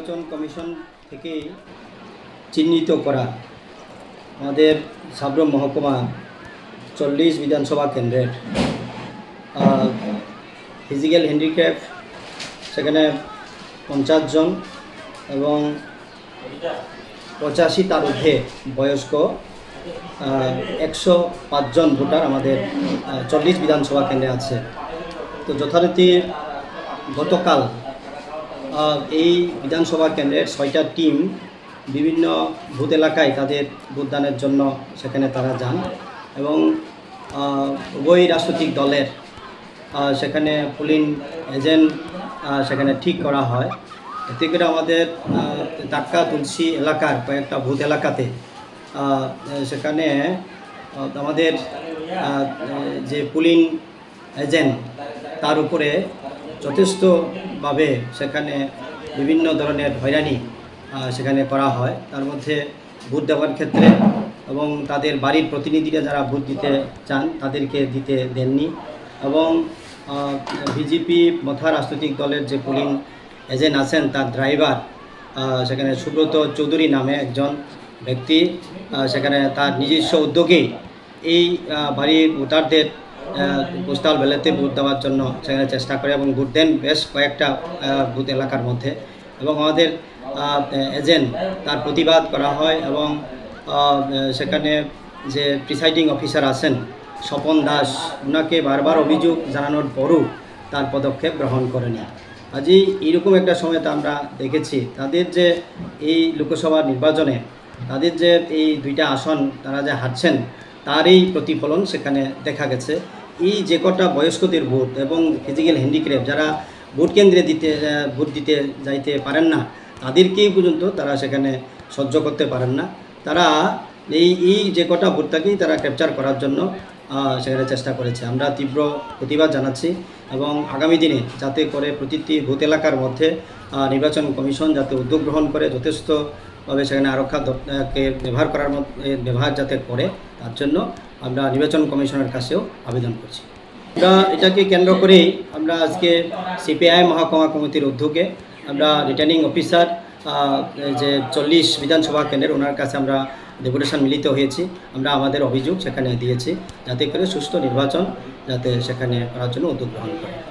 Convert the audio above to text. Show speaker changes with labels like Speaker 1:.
Speaker 1: নির্বাচন কমিশন থেকে চিহ্নিত করা আমাদের সাবরম মহকুমা চল্লিশ বিধানসভা কেন্দ্রের ফিজিক্যাল হ্যান্ডিক্রাফট সেখানে পঞ্চাশ জন এবং পঁচাশি তার ঊর্ধ্বে বয়স্ক একশো পাঁচজন ভোটার আমাদের চল্লিশ বিধানসভা কেন্দ্রে আছে। তো যথারীতি গতকাল এই বিধানসভা কেন্দ্রের ছয়টা টিম বিভিন্ন ভূত এলাকায় তাদের ভোটদানের জন্য সেখানে তারা যান এবং উভয় রাজনৈতিক দলের সেখানে পোলিং এজেন্ট সেখানে ঠিক করা হয়। এতে করে আমাদের ডাক্কা তুলসী এলাকার কয়েকটা ভূত এলাকাতে সেখানে আমাদের যে পুলিং এজেন্ট তার উপরে যথেষ্টভাবে সেখানে বিভিন্ন ধরনের হয়রানি সেখানে করা হয়। তার মধ্যে ভোট দেওয়ার ক্ষেত্রে এবং তাদের বাড়ির প্রতিনিধিরা যারা ভোট দিতে চান তাদেরকে দিতে দেননি এবং বিজেপি মথা রাজনৈতিক দলের যে পুলিং এজেন্ট আছেন তার ড্রাইভার সেখানে সুব্রত চৌধুরী নামে একজন ব্যক্তি সেখানে তার নিজস্ব উদ্যোগেই এই আহ, বাড়ি ভোটারদের পোস্টাল ব্যালেটে ভোট দেওয়ার জন্য সেখানে চেষ্টা করে এবং ভোট দেন বেশ কয়েকটা বুথ এলাকার মধ্যে। এবং আমাদের এজেন্ট তার প্রতিবাদ করা হয় এবং সেখানে যে প্রিসাইডিং অফিসার আছেন, স্বপন দাস ওনাকে বারবার অভিযোগ জানানোর পরও তার পদক্ষেপ গ্রহণ করেনি আজই এইরকম একটা সময় আমরা দেখেছি, তাদের যে এই লোকসভা নির্বাচনে, তাদের যে এই দুইটা আসন তারা যে হারছেন, তারই প্রতিফলন সেখানে দেখা গেছে। এই যে কটা বয়স্কদের ভোট এবং ফিজিক্যাল হ্যান্ডিক্রাফট যারা ভোট কেন্দ্রে দিতে, ভোট দিতে যাইতে পারেন না তাদেরকেই পর্যন্ত তারা সেখানে সহ্য করতে পারেন না। তারা এই এই যে কটা ভোটটাকেই তারা ক্যাপচার করার জন্য সেখানে চেষ্টা করেছে। আমরা তীব্র প্রতিবাদ জানাচ্ছি এবং আগামী দিনে যাতে করে প্রতিটি ভূত এলাকার মধ্যে নির্বাচন কমিশন যাতে উদ্যোগ গ্রহণ করে যথেষ্টভাবে সেখানে আরক্ষা দপ- ব্যবহার করার এ ব্যবহার যাতে করে, তার জন্য আমরা নির্বাচন কমিশনের কাছেও আবেদন করছি। আমরা এটাকে কেন্দ্র করেই আমরা আজকে সিপিআই মহাকুমা কমিটির উদ্যোগে আমরা রিটার্নিং অফিসার যে চল্লিশ বিধানসভা কেন্দ্রের ওনার কাছে আমরা ডেপুটেশন মিলিত হয়েছি। আমরা আমাদের অভিযোগ সেখানে দিয়েছি, যাতে করে সুষ্ঠু নির্বাচন যাতে সেখানে করার জন্য উদ্যোগ গ্রহণ করে।